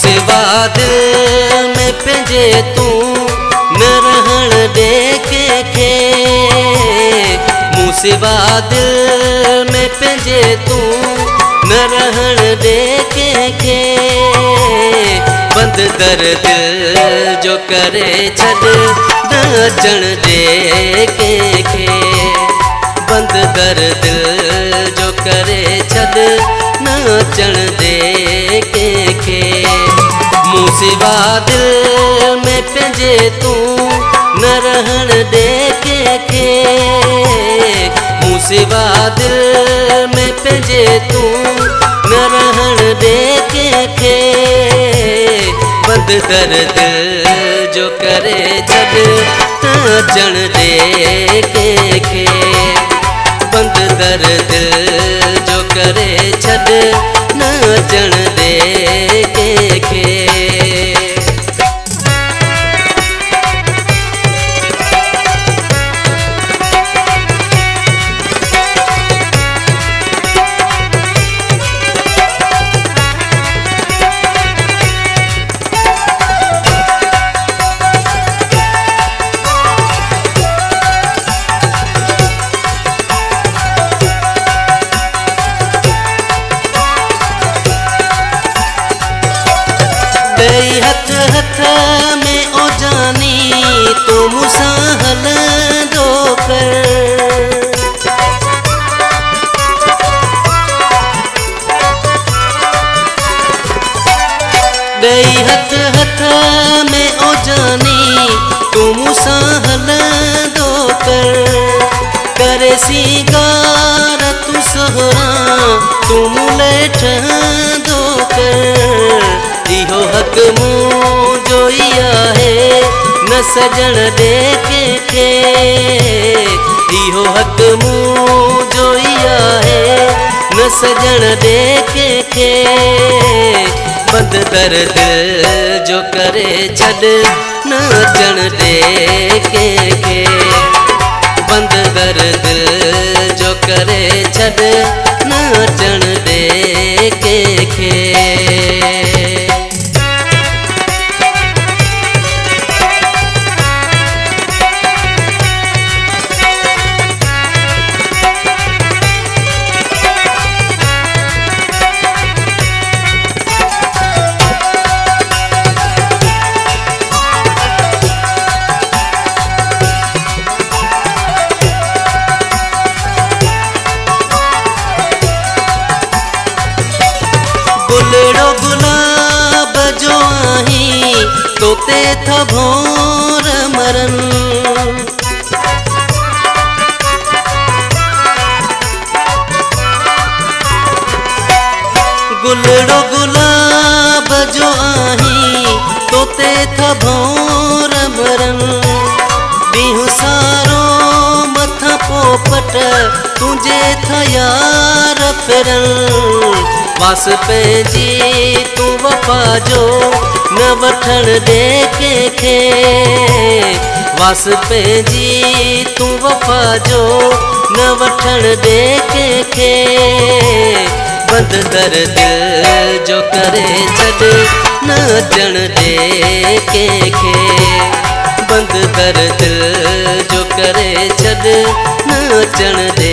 सिवा दिल में तूं न ॾे कंहिंखे मूं तूं न ॾे कंहिंखे बंदि दर दिल जो करे छॾ न अचण ॾे कंहिंखे बंदि दर दिल जो करे छॾ न अचण कंहिंखे मूं सिवा दिल में पंहिंजे तू न रहण ॾे कंहिंखे मूं सिवा दिल में पंहिंजे तू न रहण ॾे कंहिंखे बंदि दर दिल जो करे छॾ न अचण ॾे कंहिंखे बंदि दर दिल जो करे छॾ न अचण ॾे में तूं हथ हथ में ओ जानी तूं कर तूं सोहरा तूं मूले ठहंदो कर इहो हक़ आहे न सजण ॾे कंहिंखे इहो हक़ मुंहिंजो ई आहे न सजण ॾे कंहिंखे बंदि दिल जो करे छॾ, न अचण ॾे कंहिंखे बंदि दिल जो करे छॾ, न अचण ॾे गुलड़ो गुलाब जो आहीं, तोते था भोर मरन। बिहू सारो मथा पोपट तुंहिंजे था यार फिरन। वास पंहिंजी तूं वफ़ा जो न वठण ॾे कंहिंखे वास पंहिंजी तूं वफ़ा जो न वठण ॾे कंहिंखे बंदि दर दिल जो करे छॾ न अचण ॾे कंहिंखे बंदि दर दिल जो करे छॾ न अचण ॾे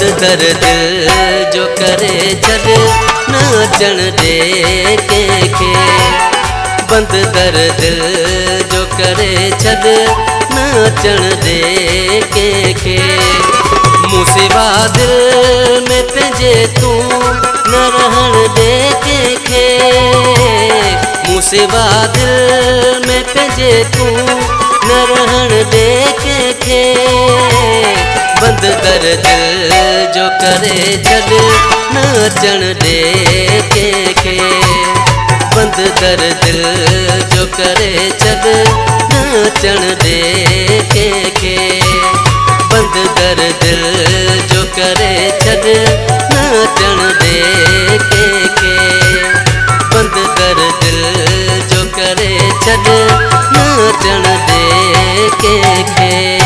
बंदि कर दिल जो करे छॾ न अचण ॾे कंहिंखे बंदि कर दिल जो करे छॾ न अचण ॾे कंहिंखे मूं सिवा दिल में पंहिंजे तूं न रहण ॾे कंहिंखे मूं सिवा दिल में पंहिंजे तूं न रहण ॾे कंहिंखे बंद कर दिल जो करे जग नाचण दे के के। बंद कर दिल जो करे जग नाचण दे के के। बंद कर दिल जो करे जग नाचण दे के के। बंद कर दिल जो करे जग नाचण दे के के।